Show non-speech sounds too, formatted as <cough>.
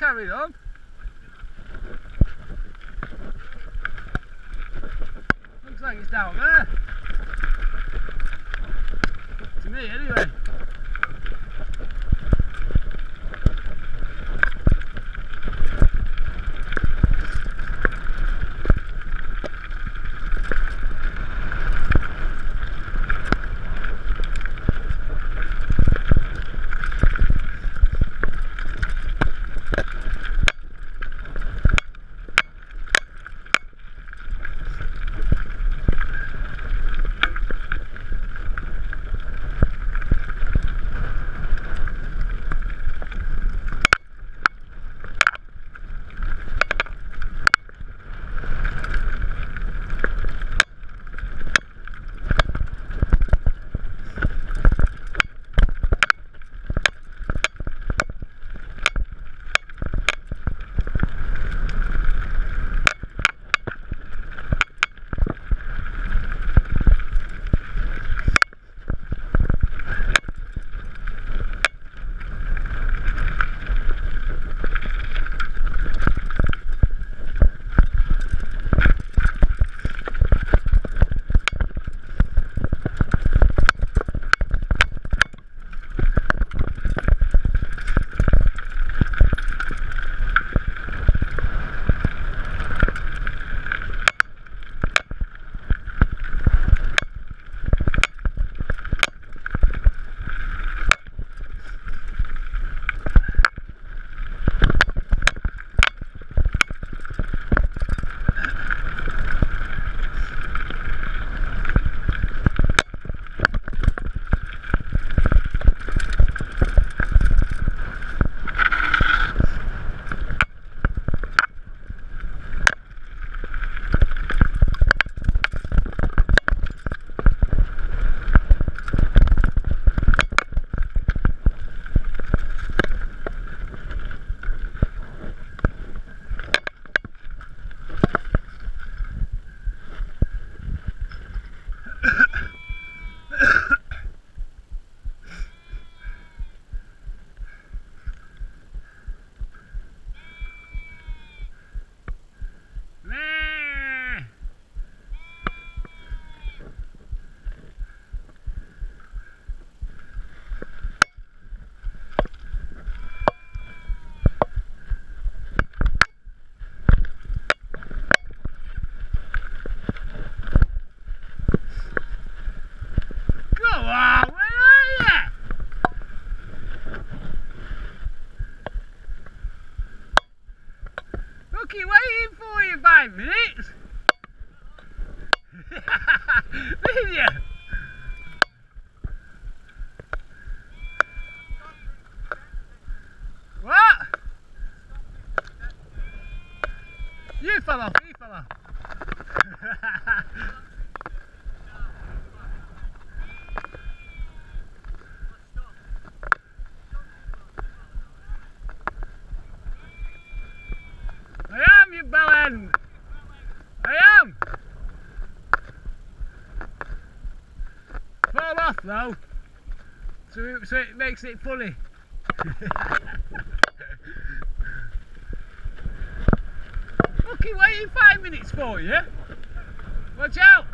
carried on. Looks like it's down there. To me, anyway. Five minutes. Did <laughs> you? What? You fell off, you fell off. <laughs> Fall so it, so it makes it funny. <laughs> He waiting five minutes for you. Watch out.